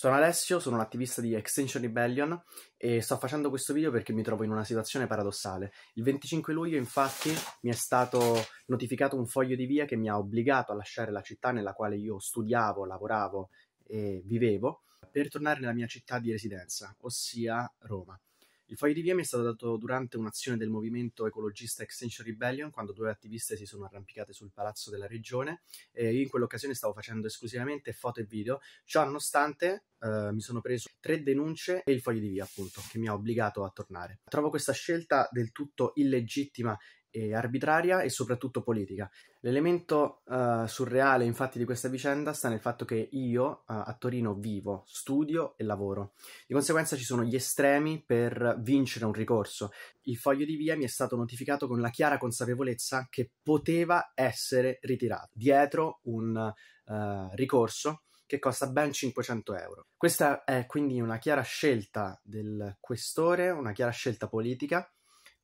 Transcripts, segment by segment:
Sono Alessio, sono un attivista di Extinction Rebellion e sto facendo questo video perché mi trovo in una situazione paradossale. Il 25 luglio infatti mi è stato notificato un foglio di via che mi ha obbligato a lasciare la città nella quale io studiavo, lavoravo e vivevo per tornare nella mia città di residenza, ossia Roma. Il foglio di via mi è stato dato durante un'azione del movimento ecologista Extinction Rebellion, quando due attiviste si sono arrampicate sul palazzo della regione e io in quell'occasione stavo facendo esclusivamente foto e video. Ciò nonostante eh, mi sono preso tre denunce e il foglio di via, appunto, che mi ha obbligato a tornare. Trovo questa scelta del tutto illegittima e arbitraria e soprattutto politica. L'elemento uh, surreale infatti di questa vicenda sta nel fatto che io uh, a Torino vivo, studio e lavoro. Di conseguenza ci sono gli estremi per vincere un ricorso. Il foglio di via mi è stato notificato con la chiara consapevolezza che poteva essere ritirato dietro un uh, ricorso che costa ben 500 euro. Questa è quindi una chiara scelta del questore, una chiara scelta politica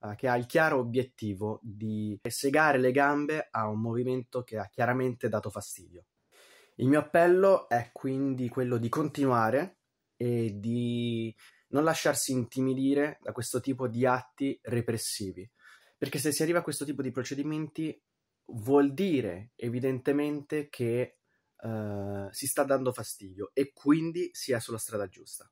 uh, che ha il chiaro obiettivo di segare le gambe a un movimento che ha chiaramente dato fastidio. Il mio appello è quindi quello di continuare e di non lasciarsi intimidire da questo tipo di atti repressivi, perché se si arriva a questo tipo di procedimenti vuol dire evidentemente che uh, si sta dando fastidio e quindi si è sulla strada giusta.